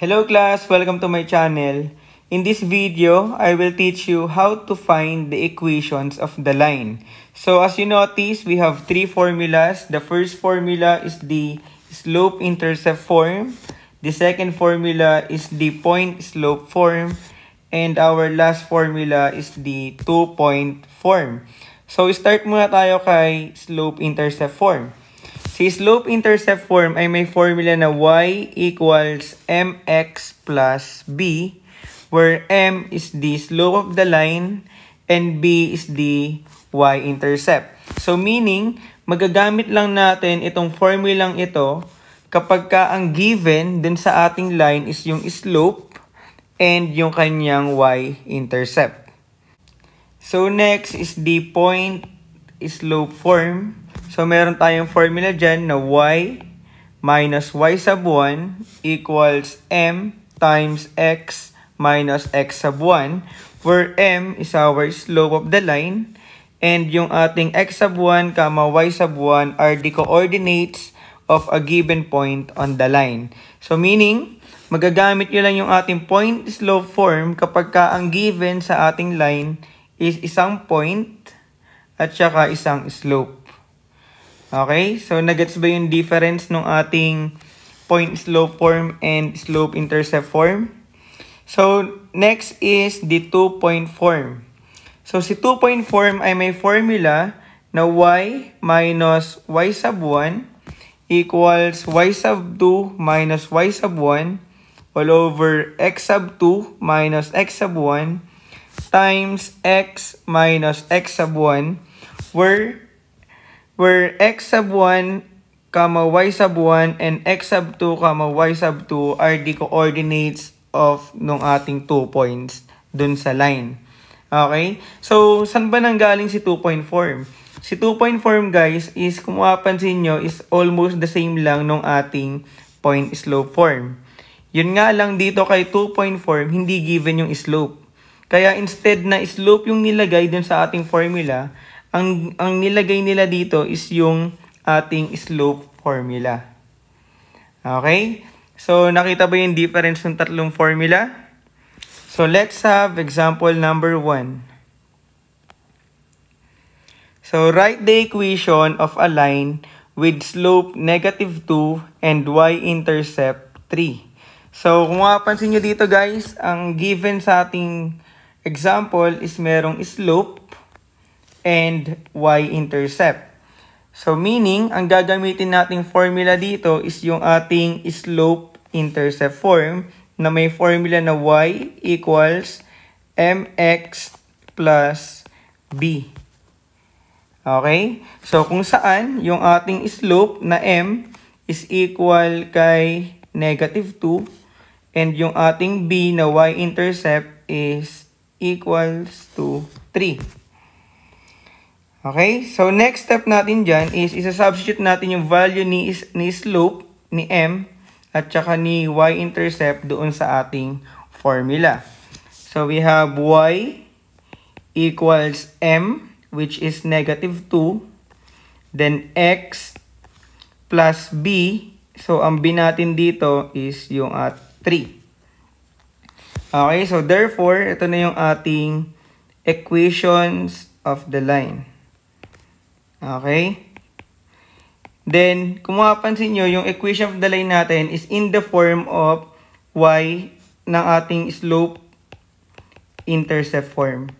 Hello class, welcome to my channel. In this video, I will teach you how to find the equations of the line. So as you notice, we have three formulas. The first formula is the slope-intercept form. The second formula is the point-slope form. And our last formula is the two-point form. So start muna tayo kay slope-intercept form. Si slope-intercept form ay may formula na y equals mx plus b where m is the slope of the line and b is the y-intercept. So meaning, magagamit lang natin itong formulang ito kapag ka ang given dun sa ating line is yung slope and yung kanyang y-intercept. So next is the point slope form. So, meron tayong formula dyan na y minus y sub 1 equals m times x minus x sub 1 where m is our slope of the line and yung ating x sub 1 comma y sub 1 are the coordinates of a given point on the line. So, meaning, magagamit nyo lang yung ating point slope form kapag ka ang given sa ating line is isang point at saka isang slope. Okay? So, nagets ba yung difference ng ating point slope form and slope intercept form? So, next is the two-point form. So, si two-point form ay may formula na y minus y sub 1 equals y sub 2 minus y sub 1 all over x sub 2 minus x sub 1 times x minus x sub 1 where where x sub 1, comma y sub 1, and x sub 2, comma y sub 2 are the coordinates of nung ating 2 points dun sa line. Okay? So, saan ba nanggaling si 2-point form? Si 2-point form, guys, is kung mapapansin nyo, is almost the same lang nung ating point slope form. Yun nga lang dito kay 2-point form, hindi given yung slope. Kaya instead na slope yung nilagay dun sa ating formula, ang, ang nilagay nila dito is yung ating slope formula. Okay? So, nakita ba yung difference ng tatlong formula? So, let's have example number 1. So, write the equation of a line with slope negative 2 and y-intercept 3. So, kung mapapansin nyo dito guys, ang given sa ating example is merong slope and y-intercept. So meaning, ang gagamitin nating formula dito is yung ating slope-intercept form na may formula na y equals mx plus b. Okay? So kung saan yung ating slope na m is equal kay negative 2 and yung ating b na y-intercept is equals to 3. Okay? So, next step natin dyan is isa-substitute natin yung value ni, ni slope, ni m, at saka ni y-intercept doon sa ating formula. So, we have y equals m, which is negative 2. Then, x plus b. So, ang b natin dito is yung at 3. Okay? So, therefore, ito na yung ating equations of the line. Okay? Then, kung mapapansin nyo, yung equation of the line natin is in the form of y ng ating slope intercept form.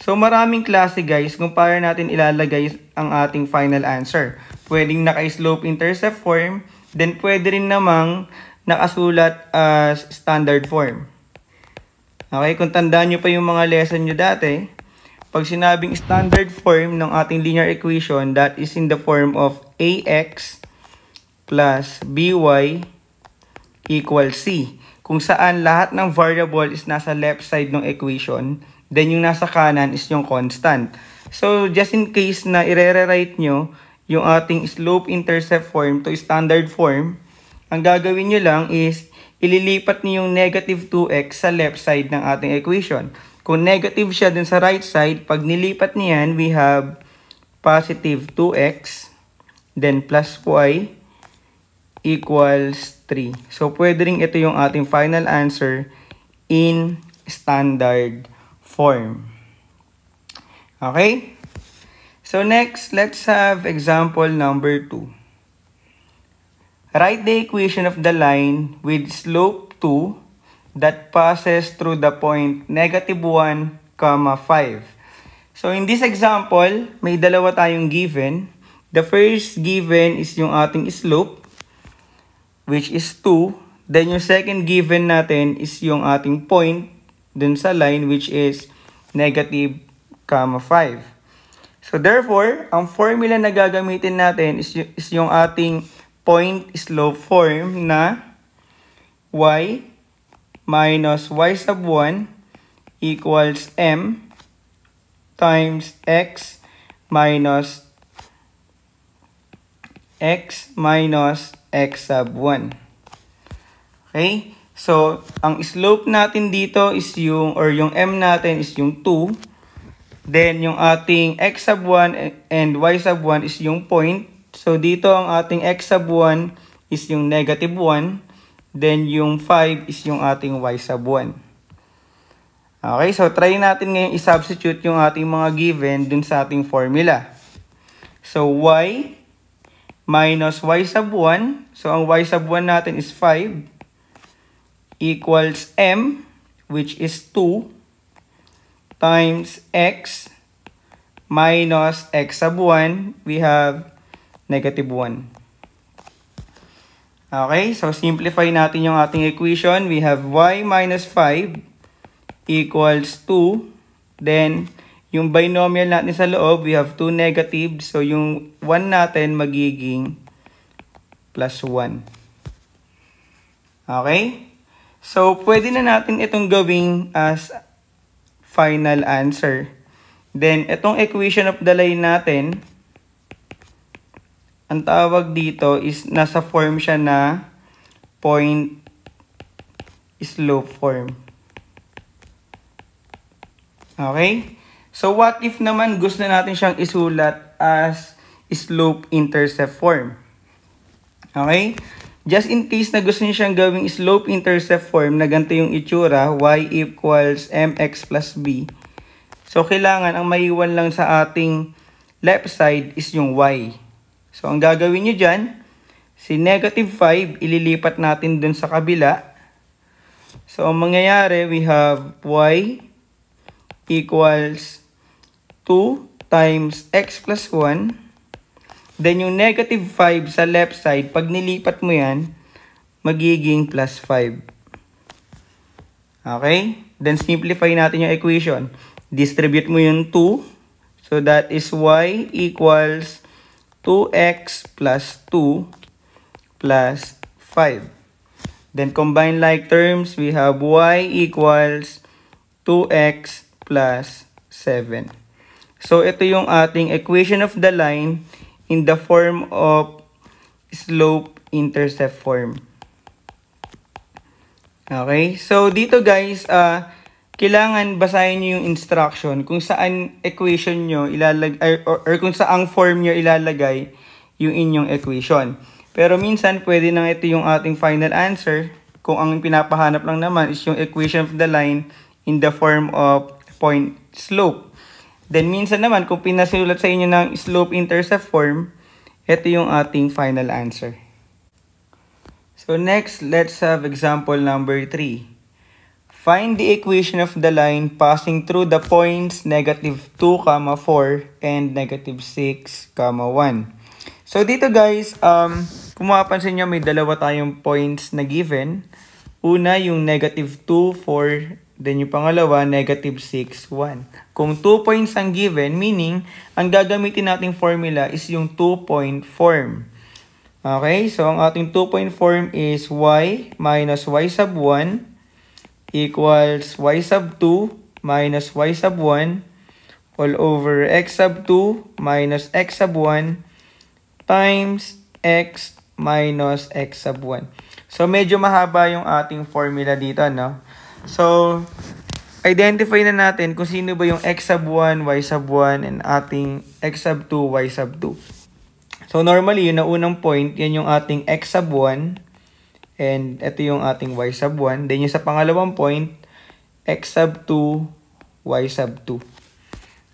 So, maraming klase guys kung para natin ilalagay ang ating final answer. Pwedeng naka-slope intercept form, then pwede rin namang nakasulat as standard form. Okay, kung tandaan nyo pa yung mga lesson nyo dati, pag sinabing standard form ng ating linear equation, that is in the form of ax plus by equals c. Kung saan lahat ng variable is nasa left side ng equation, then yung nasa kanan is yung constant. So, just in case na ire-rewrite nyo yung ating slope-intercept form to standard form, ang gagawin nyo lang is ililipat niyo yung negative 2x sa left side ng ating equation. Kung negative siya dun sa right side, pag nilipat niyan, we have positive 2x, then plus y equals 3. So, pwede rin ito yung ating final answer in standard form. Okay? So, next, let's have example number 2. Write the equation of the line with slope 2 that passes through the point negative 1, comma 5. So, in this example, may dalawa tayong given. The first given is yung ating slope, which is 2. Then, yung second given natin is yung ating point dun sa line, which is negative, comma 5. So, therefore, ang formula na gagamitin natin is, is yung ating point slope form na y minus y sub 1 equals m times x minus x minus x sub 1. Okay? So, ang slope natin dito is yung, or yung m natin is yung 2. Then, yung ating x sub 1 and y sub 1 is yung point. So, dito ang ating x sub 1 is yung negative 1. Then, yung 5 is yung ating y sub 1. Okay, so try natin ngayon i-substitute yung ating mga given dun sa ating formula. So, y minus y sub 1. So, ang y sub 1 natin is 5 equals m, which is 2, times x minus x sub 1. We have negative 1. Okay, so simplify natin yung ating equation. We have y minus 5 equals 2. Then, yung binomial natin sa loob, we have 2 negatives. So, yung 1 natin magiging plus 1. Okay? So, pwede na natin itong gawing as final answer. Then, itong equation of the line natin, ang tawag dito is nasa form siya na point slope form. Okay? So what if naman gusto natin siyang isulat as slope intercept form? Okay? Just in case na gusto niyo siyang gawing slope intercept form na ganito yung itsura, y equals mx plus b. So kailangan ang maiwan lang sa ating left side is yung y. So, ang gagawin nyo dyan, si negative 5, ililipat natin dun sa kabila. So, ang mangyayari, we have y equals 2 times x plus 1. Then, yung negative 5 sa left side, pag nilipat mo yan, magiging plus 5. Okay? Then, simplify natin yung equation. Distribute mo yung 2. So, that is y equals 2x plus 2 plus 5. Then combine like terms, we have y equals 2x plus 7. So ito yung ating equation of the line in the form of slope-intercept form. Okay? So dito guys, uh, kailangan basahin nyo yung instruction kung saan equation nyo ilalagay, or, or, or kung saan form nyo ilalagay yung inyong equation. Pero minsan, pwede nang ito yung ating final answer kung ang pinapahanap lang naman is yung equation of the line in the form of point slope. Then, minsan naman, kung pinasulat sa inyo ng slope-intercept form, ito yung ating final answer. So, next, let's have example number 3. Find the equation of the line passing through the points negative 2, 4 and negative 6, 1. So dito guys, um, kung mapapansin nyo may dalawa tayong points na given. Una yung negative 2, 4, then yung pangalawa negative 6, 1. Kung 2 points ang given, meaning ang gagamitin nating formula is yung 2 point form. Okay, so ang ating 2 point form is y minus y sub 1 equals y sub 2 minus y sub 1 all over x sub 2 minus x sub 1 times x minus x sub 1. So, medyo mahaba yung ating formula dito, no? So, identify na natin kung sino ba yung x sub 1, y sub 1, and ating x sub 2, y sub 2. So, normally, yung naunang point, yan yung ating x sub 1, And ito yung ating y sub 1. Then yung sa pangalawang point, x sub 2, y sub 2.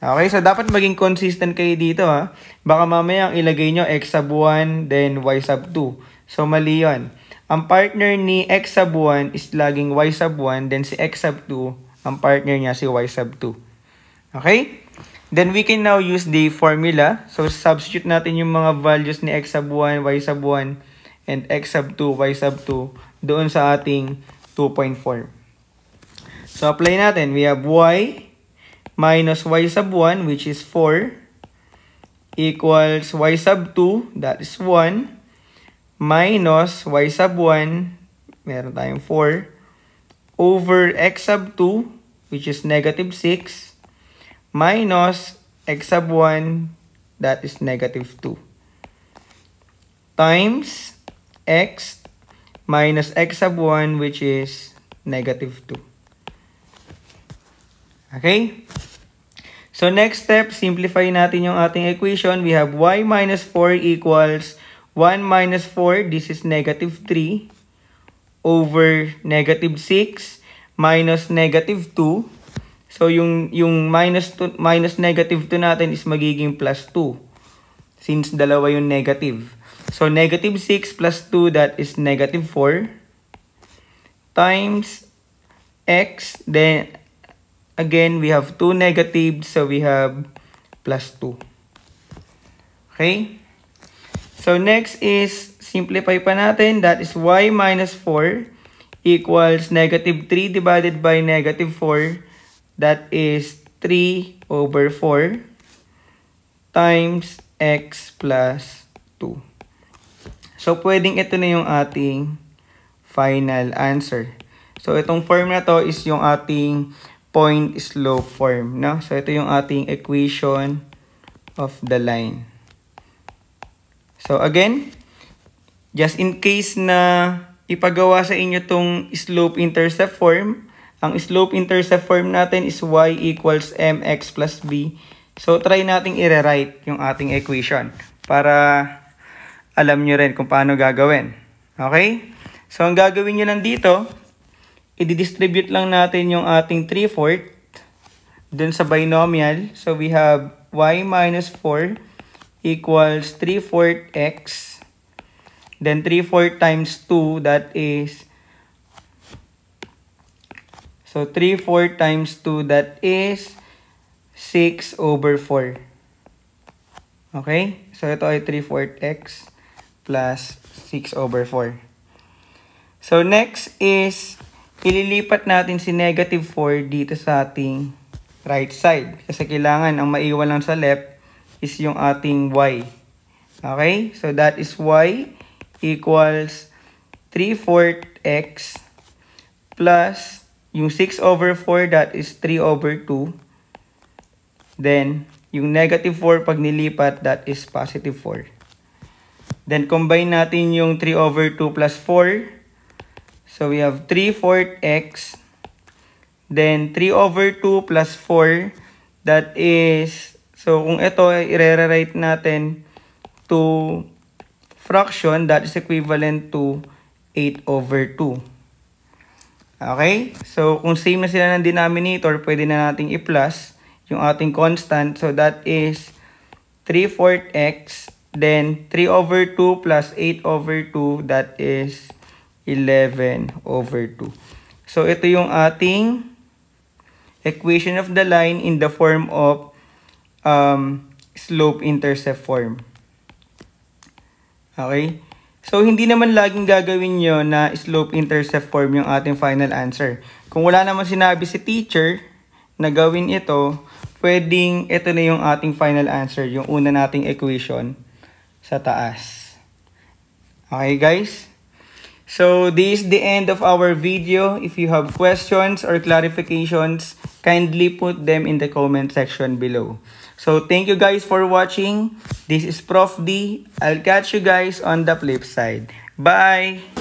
Okay, so dapat maging consistent kayo dito ha. Baka mamaya ang ilagay nyo x sub 1, then y sub 2. So mali yun. Ang partner ni x sub 1 is laging y sub 1, then si x sub 2, ang partner niya si y sub 2. Okay? Then we can now use the formula. So substitute natin yung mga values ni x sub 1, y sub 1, and x sub 2, y sub 2 doon sa ating 2.4. So, apply natin. We have y minus y sub 1, which is 4, equals y sub 2, that is 1, minus y sub 1, meron tayong 4, over x sub 2, which is negative 6, minus x sub 1, that is negative 2, times x minus x sub 1 which is negative 2. Okay? So next step, simplify natin yung ating equation. We have y minus 4 equals 1 minus 4, this is negative 3, over negative 6 minus negative 2. So yung yung minus 2, minus negative 2 natin is magiging plus 2 since dalawa yung negative. So, negative 6 plus 2, that is negative 4, times x, then, again, we have 2 negatives, so we have plus 2. Okay? So, next is, simplify pa natin, that is y minus 4 equals negative 3 divided by negative 4, that is 3 over 4, times x plus 2. So, pwedeng ito na yung ating final answer. So, itong form na to is yung ating point slope form. No? So, ito yung ating equation of the line. So, again, just in case na ipagawa sa inyo tong slope-intercept form, ang slope-intercept form natin is y equals mx plus b. So, try nating i-rewrite yung ating equation para alam nyo rin kung paano gagawin. Okay? So, ang gagawin nyo lang dito, i-distribute lang natin yung ating 3 4 dun sa binomial. So, we have y minus 4 equals 3 4 x. Then, 3 4 times 2, that is... So, 3 4 times 2, that is 6 over 4. Okay? So, ito ay 3 4 x plus 6 over 4. So, next is, ililipat natin si negative 4 dito sa ating right side. Kasi kailangan, ang maiwan lang sa left is yung ating y. Okay? So, that is y equals 3 4 x plus yung 6 over 4, that is 3 over 2. Then, yung negative 4 pag nilipat, that is positive 4. Then, combine natin yung 3 over 2 plus 4. So, we have 3 fourth x. Then, 3 over 2 plus 4. That is, so kung ito, i-rewrite natin to fraction, that is equivalent to 8 over 2. Okay? So, kung same na sila ng denominator, pwede na nating i-plus yung ating constant. So, that is 3 fourth x Then, 3 over 2 plus 8 over 2, that is 11 over 2. So, ito yung ating equation of the line in the form of um, slope-intercept form. Okay? So, hindi naman laging gagawin nyo na slope-intercept form yung ating final answer. Kung wala naman sinabi si teacher na gawin ito, pwedeng ito na yung ating final answer, yung una nating equation sa taas. Okay guys? So this is the end of our video. If you have questions or clarifications, kindly put them in the comment section below. So thank you guys for watching. This is Prof D. I'll catch you guys on the flip side. Bye!